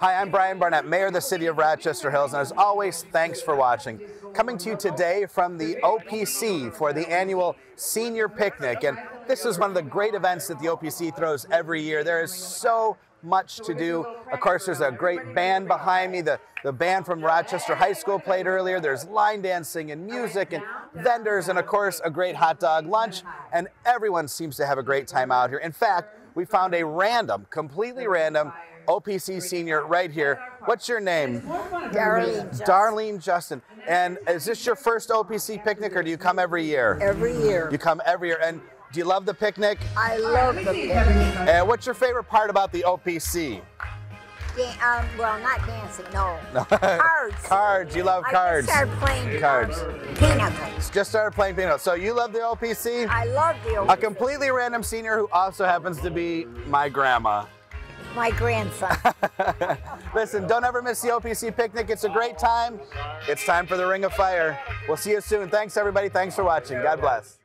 Hi, I'm Bryan Barnett, Mayor of the City of Rochester Hills, and as always, thanks for watching. Coming to you today from the OPC for the annual Senior Picnic, and this is one of the great events that the OPC throws every year. There is so much to do. Of course, there's a great band behind me. The, the band from Rochester High School played earlier. There's line dancing and music and vendors, and of course, a great hot dog lunch. And everyone seems to have a great time out here. In fact, we found a random, completely random OPC senior right here. What's your name? Darlene. Justin. Darlene Justin. And is this your first OPC picnic or do you come every year? Every year. You come every year. And do you love the picnic? I love the picnic. And what's your favorite part about the OPC? Um, well, not dancing, no. cards. cards. You love cards. I just started playing Cards. Pinochle. Just started playing piano. So you love the OPC? I love the A completely random senior who also happens to be my grandma. My grandson. Listen, don't ever miss the OPC picnic. It's a great time. It's time for the Ring of Fire. We'll see you soon. Thanks, everybody. Thanks for watching. God bless.